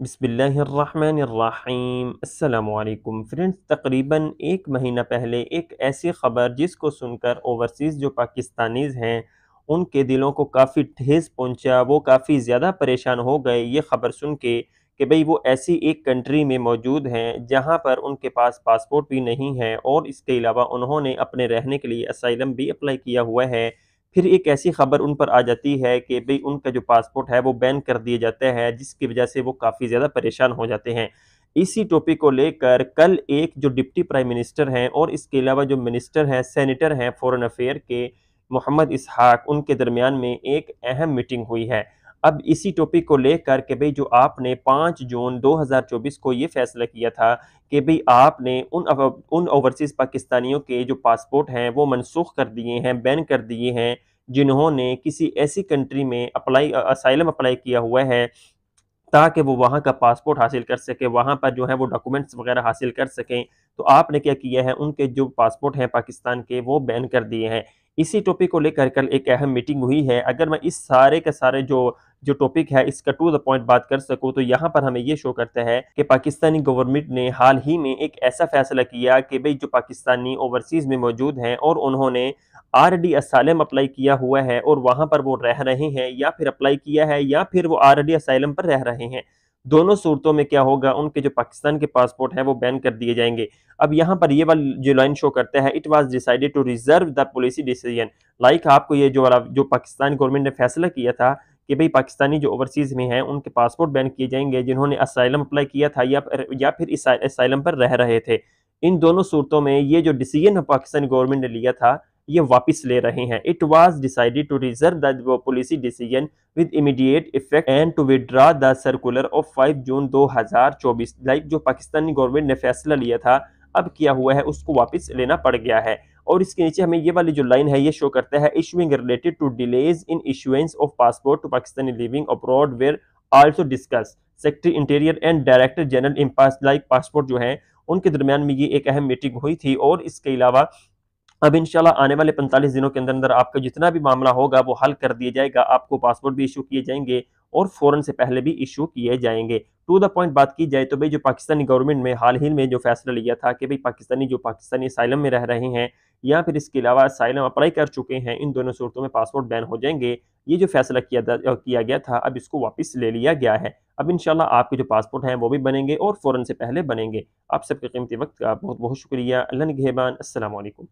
بسم اللہ الرحمن الرحیم۔ السلام علیکم فرینڈز، تقریباً ایک مہینہ پہلے ایک ایسی خبر جس کو سن کر اوورسیز جو پاکستانیز ہیں، ان کے دلوں کو کافی ٹھیس پہنچا، وہ کافی زیادہ پریشان ہو گئے۔ یہ خبر سن کے کہ بھئی وہ ایسی ایک کنٹری میں موجود ہیں جہاں پر ان کے پاس پاسپورٹ بھی نہیں ہے اور اس کے علاوہ انہوں نے اپنے رہنے کے لیے اسائلم بھی اپلائی کیا ہوا ہے۔ پھر ایک ایسی خبر ان پر آ جاتی ہے کہ بھئی ان کا جو پاسپورٹ ہے وہ بین کر دیے جاتے ہیں، جس کی وجہ سے وہ کافی زیادہ پریشان ہو جاتے ہیں۔ اسی ٹاپک کو لے کر کل ایک جو ڈپٹی پرائم منسٹر ہیں اور اس کے علاوہ جو منسٹر ہیں، سینیٹر ہیں فورن افیئر کے محمد اسحاق، ان کے درمیان میں ایک اہم میٹنگ ہوئی ہے۔ اب اسی ٹاپک کو لے کر کہ بھئی جو آپ نے پانچ جون دو ہزار چوبیس کو یہ فیصلہ کیا تھا کہ بھئی آپ نے ان ان اوورسیز پاکستانیوں کے جو پاسپورٹ ہیں وہ منسوخ کر دیے ہیں بین کر دیے ہیں، جنہوں نے کسی ایسی کنٹری میں اپلائی اسائلم اپلائی کیا ہوا ہے تاکہ وہ وہاں کا پاسپورٹ حاصل کر سکے، وہاں پر جو ہے وہ ڈاکومنٹس وغیرہ حاصل کر سکیں۔ تو آپ نے کیا کیا ہے؟ ان کے جو پاسپورٹ ہیں پاکستان کے وہ بین کر دیے ہیں۔ اسی ٹاپک کو لے کر کل ایک اہم میٹنگ ہوئی ہے۔ اگر میں اس سارے کے سارے جو جو ٹاپک ہے، اس کا ٹو دا پوائنٹ بات کر سکوں، تو یہاں پر ہمیں یہ شو کرتا ہے کہ پاکستانی گورنمنٹ نے حال ہی میں ایک ایسا فیصلہ کیا کہ بھئی جو پاکستانی اوورسیز میں موجود ہیں اور انہوں نے آر ڈی اسائلم اپلائی کیا ہوا ہے اور وہاں پر وہ رہ رہے ہیں یا پھر اپلائی کیا ہے یا پھر وہ آر ڈی اسائلم پر رہ رہے ہیں۔ دونوں صورتوں میں کیا ہوگا؟ ان کے جو پاکستان کے پاسپورٹ ہیں وہ بین کر دیے جائیں گے۔ اب یہاں پر یہ والی جو لائن شو کرتا ہے it was decided to reserve the policy decision like آپ کو یہ جو جو پاکستان گورنمنٹ نے فیصلہ کیا تھا کہ بھئی پاکستانی جو اوورسیز میں ہیں، ان کے پاسپورٹ بین کیے جائیں گے، جنہوں نے اسائلم اپلائی کیا تھا یا پھر اسائلم پر رہ رہے تھے۔ ان دونوں صورتوں میں یہ جو ڈیسیجن پاکستانی گورنمنٹ نے لیا تھا، یہ واپس لے رہے ہیں۔ It was decided to reserve the policy decision with immediate effect and to withdraw the circular of five June دو ہزار چوبیس لائک جو پاکستانی گورنمنٹ نے فیصلہ لیا تھا، اب کیا ہوا ہے، اس کو واپس لینا پڑ گیا ہے۔ اور اس کے نیچے ہمیں یہ والی جو لائن ہے یہ شو کرتا ہے issuing related to delays in issuance of passport to Pakistani living abroad were also discuss secretary interior and director general IMPASS like passport جو ہیں، ان کے درمیان میں یہ ایک اہم میٹنگ ہوئی تھی اور اس کے علاوہ اب انشاءاللہ آنے والے پنتالیس دنوں کے اندر اندر آپ کا جتنا بھی معاملہ ہوگا وہ حل کر دیا جائے گا۔ آپ کو پاسپورٹ بھی ایشو کیے جائیں گے اور فوراں سے پہلے بھی ایشو کیے جائیں گے۔ ٹو دا پوائنٹ بات کی جائے تو بھئی جو پاکستانی گورنمنٹ میں حال ہی میں جو فیصلہ لیا تھا کہ بھئی پاکستانی جو پاکستانی اسائلم میں رہ رہے ہیں یا پھر اس کے علاوہ اسائلم اپلائی کر چکے ہیں، ان دونوں صورتوں میں پاسپورٹ بین ہو جائیں گے۔ یہ جو فیصلہ کیا گیا تھا، اب اس کو واپس لے لیا گیا ہے۔ اب انشاءاللہ آپ کے جو پاسپورٹ ہیں وہ بھی بنیں گے اور فوراں سے پہلے بنیں گے۔ آپ سب کے قیمتی وقت کا بہت بہت شکریہ۔ اللہ نگہبان، السلام علیکم۔